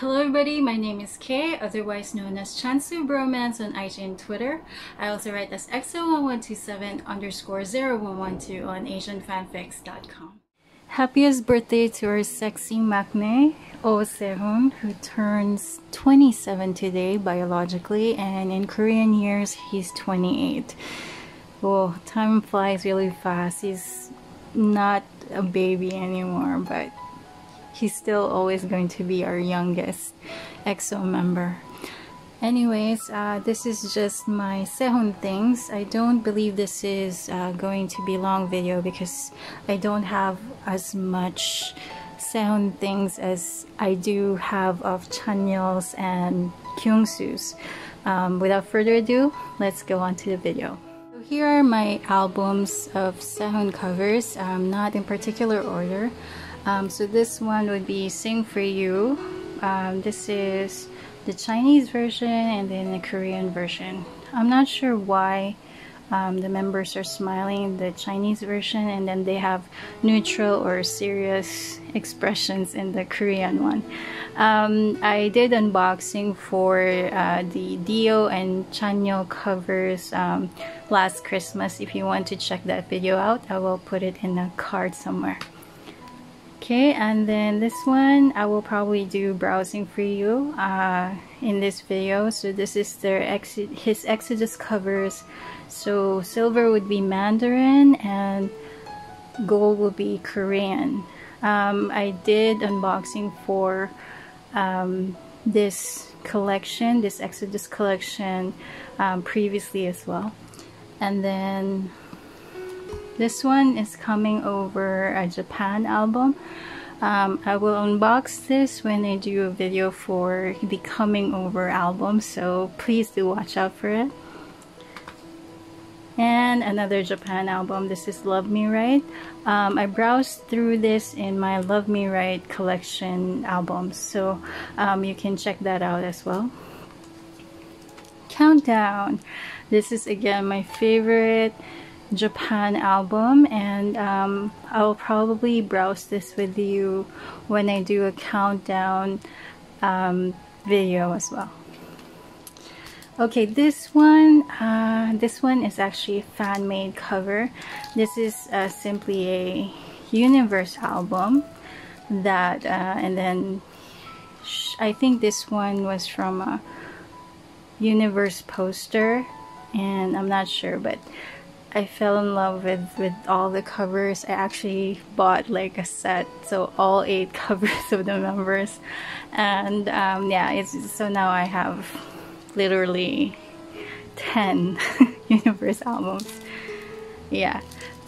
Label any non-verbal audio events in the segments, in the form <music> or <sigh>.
Hello everybody, my name is Kay, otherwise known as Chansoo Bromance on IG and Twitter. I also write as EXO1127 underscore 0112 on AsianFanfics.com. Happiest birthday to our sexy maknae, Oh Sehun, who turns 27 today biologically, and in Korean years, he's 28. Well, time flies really fast. He's not a baby anymore, but he's still always going to be our youngest EXO member. Anyways, uh, this is just my Sehun things. I don't believe this is uh, going to be long video because I don't have as much Sehun things as I do have of Chanyeol's and Kyungsoo's. Um, without further ado, let's go on to the video. So here are my albums of Sehun covers, um, not in particular order. Um, so this one would be Sing For You. Um, this is the Chinese version and then the Korean version. I'm not sure why um, the members are smiling in the Chinese version and then they have neutral or serious <laughs> expressions in the Korean one. Um, I did unboxing for uh, the D.O. and Chanyeol covers um, last Christmas. If you want to check that video out, I will put it in a card somewhere okay and then this one I will probably do browsing for you uh, in this video. So this is their his Exodus covers. So silver would be Mandarin and gold would be Korean. Um, I did unboxing for um, this collection this Exodus collection um, previously as well. And then this one is coming over a Japan album. Um, I will unbox this when I do a video for the coming over album, so please do watch out for it. And another Japan album, this is Love Me Right. Um, I browsed through this in my Love Me Right collection albums, so um, you can check that out as well. Countdown. This is again my favorite Japan album and um, I'll probably browse this with you when I do a countdown um, video as well. Okay, this one, uh, this one is actually a fan-made cover. This is uh, simply a Universe album that, uh, and then I think this one was from a Universe poster and I'm not sure, but I fell in love with with all the covers. I actually bought like a set, so all eight <laughs> covers of the members, and um, yeah, it's so now I have literally ten <laughs> Universe albums. Yeah,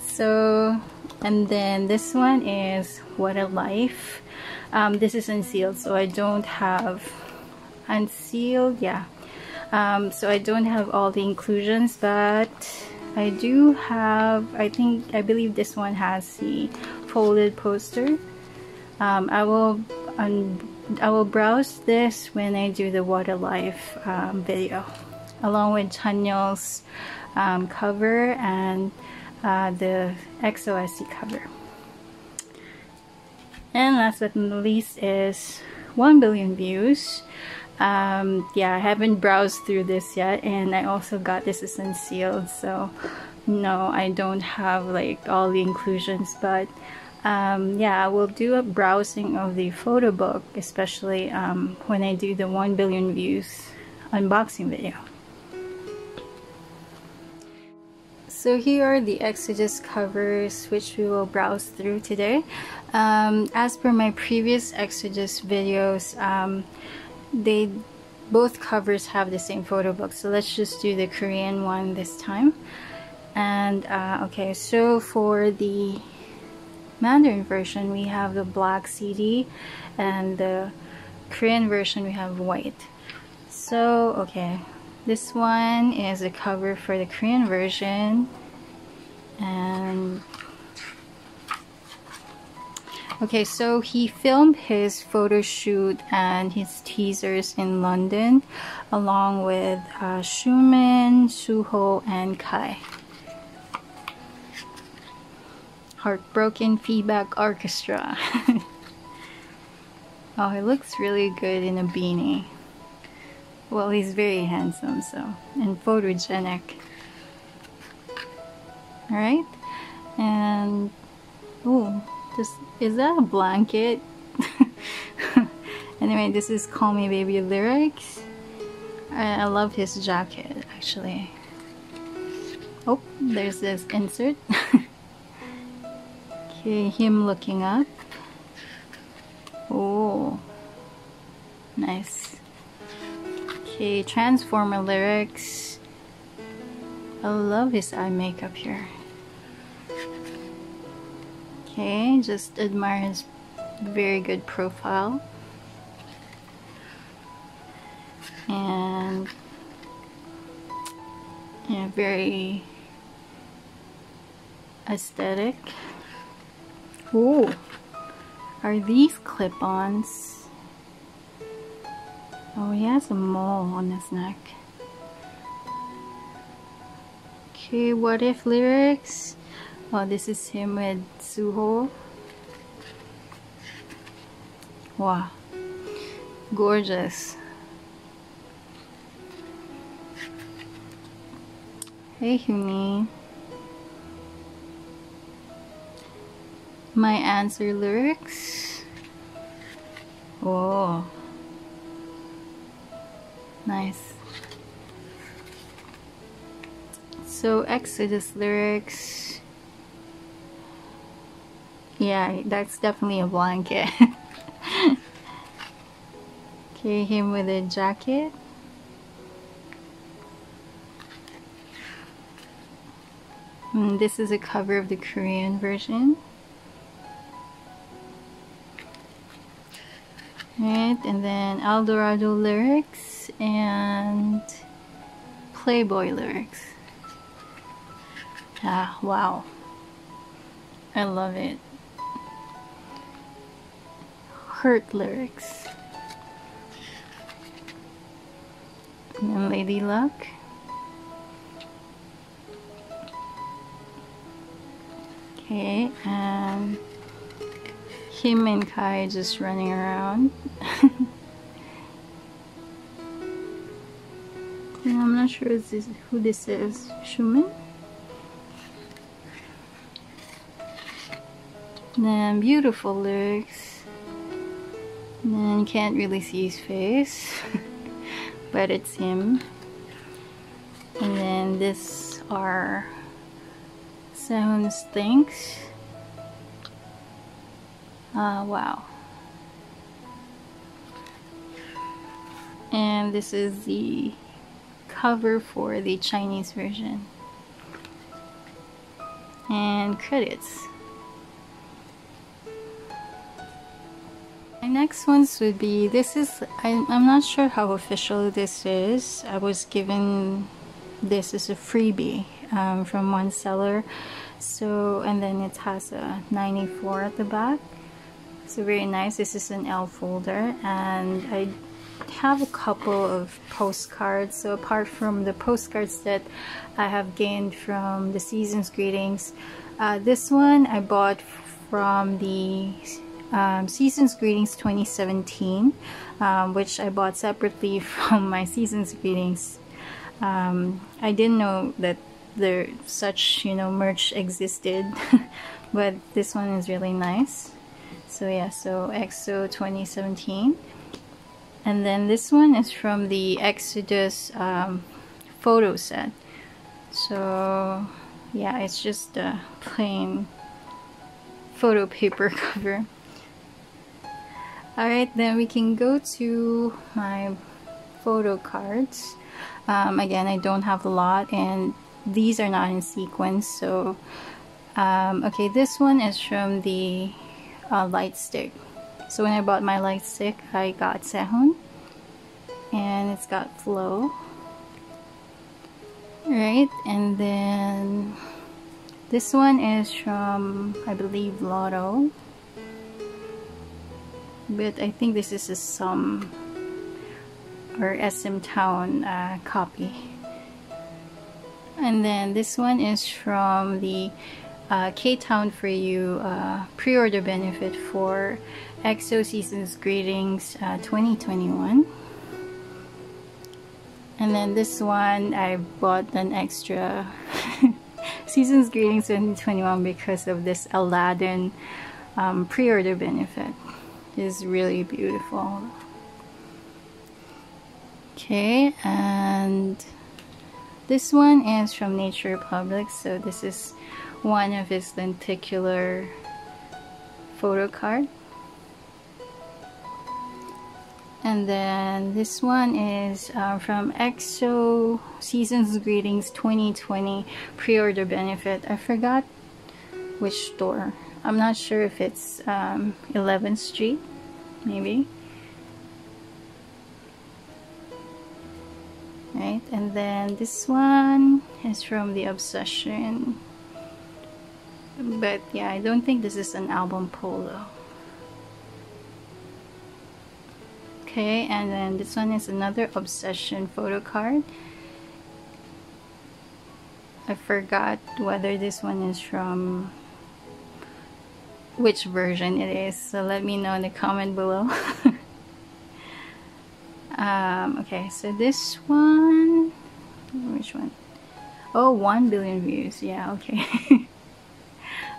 so and then this one is What a Life. Um, this is unsealed, so I don't have unsealed. Yeah, um, so I don't have all the inclusions, but I do have, I think, I believe this one has the folded poster. Um, I will I will browse this when I do the What a Life um, video, along with Chanyeol's um, cover and uh, the EXO-SC cover. And last but not least is 1 billion views um, yeah I haven't browsed through this yet and I also got this is unsealed so no I don't have like all the inclusions but um, yeah I will do a browsing of the photo book especially um, when I do the 1 billion views unboxing video So here are the Exodus covers which we will browse through today. Um, as per my previous Exodus videos, um, they both covers have the same photo book so let's just do the Korean one this time. And uh, okay so for the Mandarin version we have the black CD and the Korean version we have white. So okay this one is the cover for the Korean version and Okay, so he filmed his photo shoot and his teasers in London along with uh, Xiumin, Suho, and Kai. Heartbroken Feedback Orchestra. <laughs> Oh, he looks really good in a beanie. Well, he's very handsome, so, and photogenic. Alright, and, oh, just, is that a blanket? <laughs> anyway, this is Call Me Baby lyrics. I, I love his jacket, actually. Oh, there's this insert. <laughs> okay, him looking up. Oh, nice. Okay, Transformer lyrics. I love his eye makeup here. Okay, just admire his very good profile. And yeah, very aesthetic. Ooh. Are these clip-ons? Oh, he has a mole on his neck. Okay, what if lyrics? Oh, this is him with Suho. Wow. Gorgeous. Hey, Huni. my answer lyrics. Oh, nice. So Exodus lyrics. Yeah, that's definitely a blanket. <laughs> okay, him with a jacket. And mm, this is a cover of the Korean version. right and then Eldorado lyrics and Playboy lyrics ah wow I love it Hurt lyrics and then Lady Luck okay and him and Kai just running around. <laughs> I'm not sure this, who this is. Xiumin? then beautiful lyrics. And you can't really see his face, <laughs> but it's him. And then this are Sehun's things. Uh, wow. And this is the cover for the Chinese version. And credits. Next ones would be, this is, I, I'm not sure how official this is. I was given this as a freebie um, from one seller. So, and then it has a 94 at the back so very nice this is an L folder and I have a couple of postcards so apart from the postcards that I have gained from the season's greetings uh, this one I bought from the um, season's greetings 2017 um, which I bought separately <laughs> from my season's greetings um, I didn't know that there such you know merch existed <laughs> but this one is really nice. So yeah so EXO 2017 and then this one is from the Exodus um, photo set. So yeah it's just a plain photo paper <laughs> cover alright then we can go to my photo cards um, again I don't have a lot and these are not in sequence so um, okay this one is from the uh, light stick. So when I bought my light stick, I got Sehun. And it's got flow. Right, and then this one is from, I believe, Lotto. But I think this is a Sum or SM Town uh, copy. And then this one is from the uh, K-Town for You uh, pre-order benefit for EXO Seasons Greetings uh, 2021. And then this one, I bought an extra <laughs> Seasons Greetings 2021 because of this Aladdin um, pre-order benefit. It's really beautiful. Okay, and this one is from Nature Republic. So this is one of his lenticular photo card. And then this one is uh, from EXO Seasons Greetings 2020 pre-order benefit. I forgot which store. I'm not sure if it's um, 11th Street, maybe. Right, and then this one is from The Obsession. But yeah, I don't think this is an album polo. Okay, and then this one is another Obsession photo card. I forgot whether this one is from which version it is so let me know in the comment below. <laughs> Um, okay so this one which one? Oh 1 billion views yeah okay. <laughs>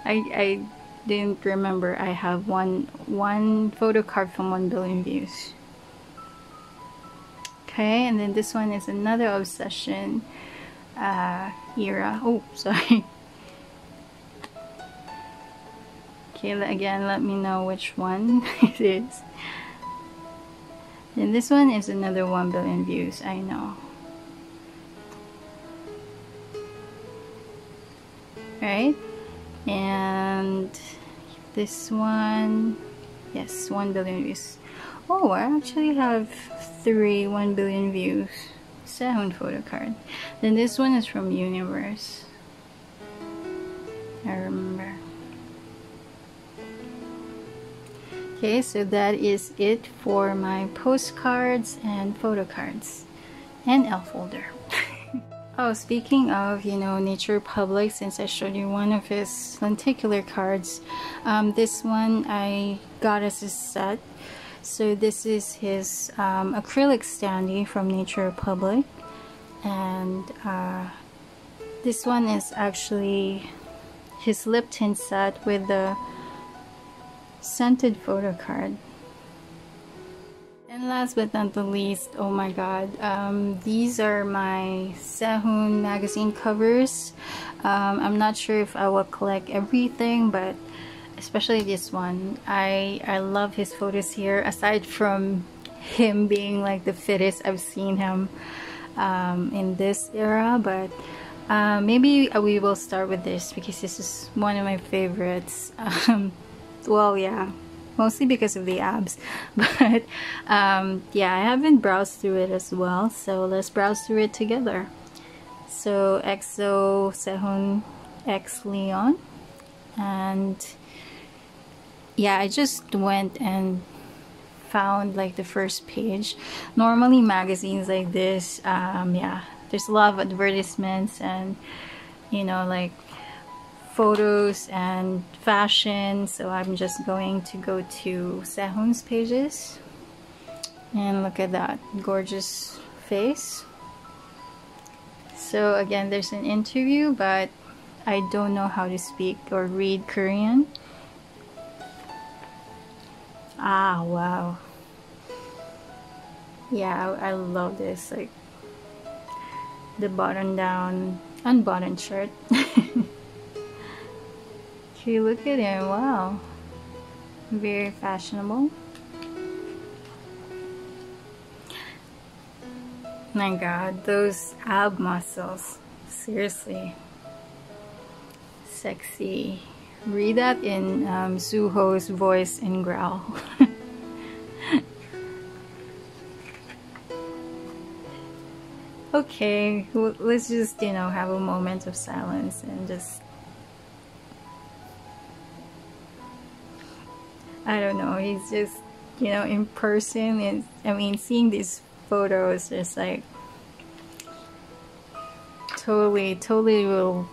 I, I didn't remember I have one one photo card from 1 billion views. Okay and then this one is another obsession uh, era. Oh <laughs> sorry okay again let me know which one <laughs> it is. And this one is another 1 billion views I know. Right? And this one yes 1 billion views. Oh I actually have three 1 billion views. Sound photo card then this one is from universe. I remember okay so that is it for my postcards and photo cards and L folder. <laughs> Oh speaking of you know Nature Republic since I showed you one of his lenticular cards um, this one I got as a set. So this is his um, acrylic standee from Nature Republic and uh, this one is actually his lip tint set with the scented photo card. And last but not the least, oh my god, um, these are my Sehun magazine covers. Um, I'm not sure if I will collect everything, but especially this one. I, I love his photos here, aside from him being like the fittest I've seen him um, in this era, but uh, maybe we will start with this because this is one of my favorites. <laughs> Um, well yeah. Mostly because of the abs. <laughs> But um, yeah I haven't browsed through it as well so let's browse through it together. So EXO Sehun X Leon and yeah I just went and found like the first page. Normally magazines like this um, yeah there's a lot of advertisements and you know like photos and fashion so I'm just going to go to Sehun's pages and look at that gorgeous face. So again there's an interview but I don't know how to speak or read Korean. Ah wow. Yeah I, I love this like the button down unbuttoned shirt <laughs> Okay, look at him. Wow. Very fashionable. My god, those ab muscles. Seriously. Sexy. Read that in um, Suho's voice and growl. <laughs> okay, let's just, you know, have a moment of silence and just I don't know, he's just, you know, in person, and I mean, seeing these photos is like totally, totally will,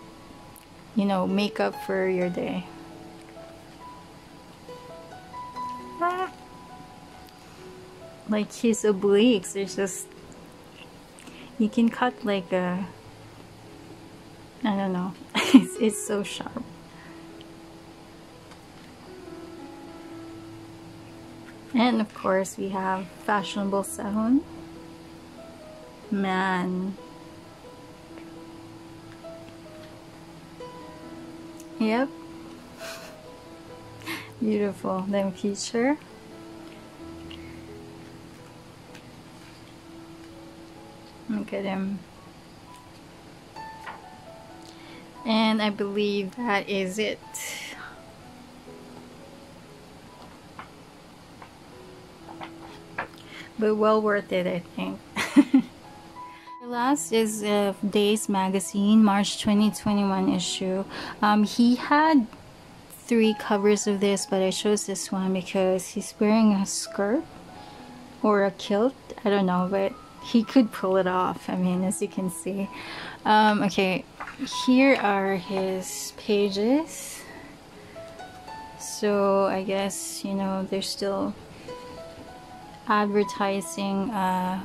you know, make up for your day. Ah. like his obliques. There's just you can cut like a I don't know. <laughs> it's, it's so sharp. And of course we have fashionable Sehun. Man. Yep. <laughs> Beautiful. Then feature. Look at him. And I believe that is it. But well worth it, I think. <laughs> the last is uh, Dazed Magazine, March 2021 issue. Um, he had three covers of this, but I chose this one because he's wearing a skirt or a kilt. I don't know, but he could pull it off. I mean, as you can see. Um, okay, here are his pages. So I guess, you know, they're still advertising uh,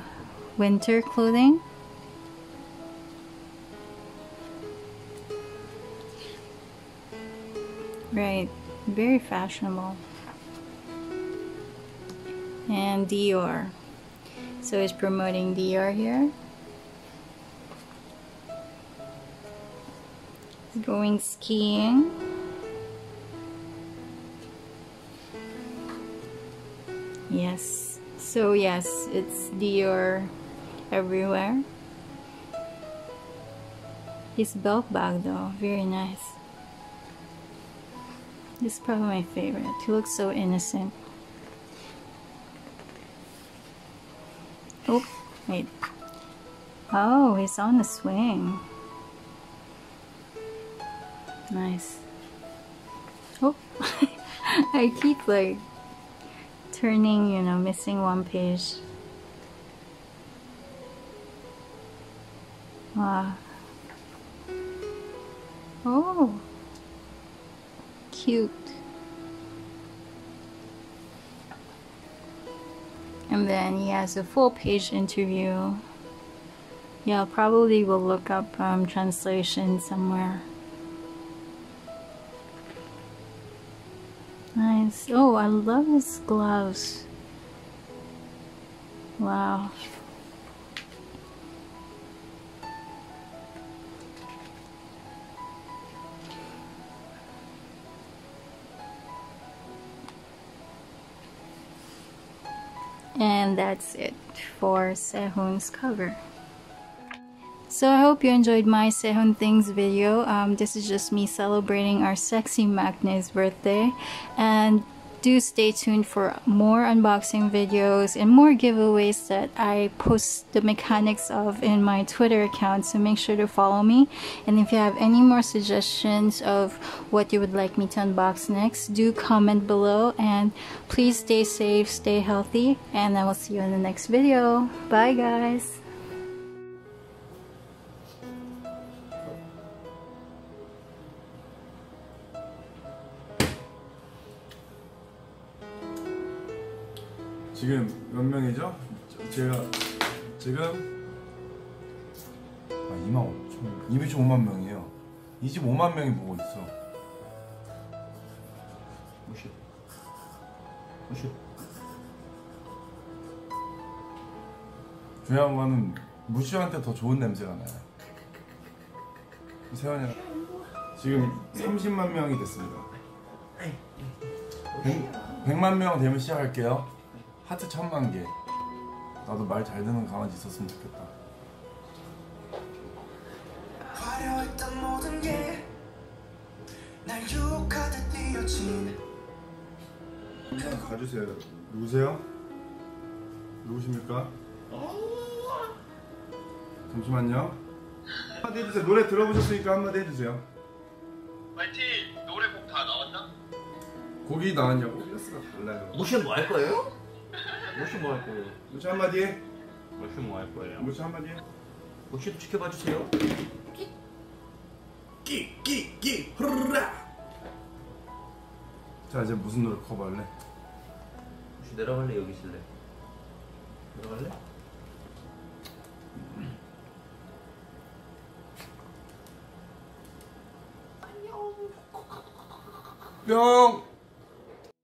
winter clothing. Right, very fashionable. And Dior. So it's promoting Dior here. Going skiing. Yes. So yes, it's Dior everywhere. His belt bag though, very nice. This is probably my favorite. He looks so innocent. Oh, wait. Oh, he's on the swing. Nice. Oh, <laughs> I keep like turning, you know, missing one page. Wow. Oh, cute. And then he has a full page interview. Yeah, probably will look up um, translation somewhere. Nice. Oh, I love his gloves. Wow. And that's it for Sehun's cover. So I hope you enjoyed my Sehun Things video. Um, this is just me celebrating our sexy Maknae's birthday. And do stay tuned for more unboxing videos and more giveaways that I post the mechanics of in my Twitter account. So make sure to follow me. And if you have any more suggestions of what you would like me to unbox next do comment below. And please stay safe stay healthy and I will see you in the next video. Bye guys 지금 몇 명이죠? 제가 지금 아 2만 5천 225만 명이에요. 25만 명이 보고 있어. 무시. 무시. 중요한 거는 무시한테 더 좋은 냄새가 나요. 세환이가 지금 30만 명이 됐습니다. 100, 만 명 되면 시작할게요 하트 천만 개. 나도 말 잘 듣는 강아지 있었으면 좋겠다. 화려했던 모든 게날 유혹하듯 뛰어진 가주세요. 누구세요? 누구십니까? 잠시만요. 한마디 해주세요. 노래 들어보셨으니까 한마디 해주세요. 파이팅! 노래 곡 다 나왔나? 곡이 나왔냐고? 클래스가 달라요. 모션 뭐할 거예요? 뭐 할 거예요? 무시 한마디 해. 모션 뭐할 거예요? 무시 한마디 해. 모션도 지켜봐 주세요. 끼, 끼, 끼, 흐르라. 자 이제 무슨 노래 커버할래? 혹시 내려갈래 여기 있을래? 들어갈래? 뿅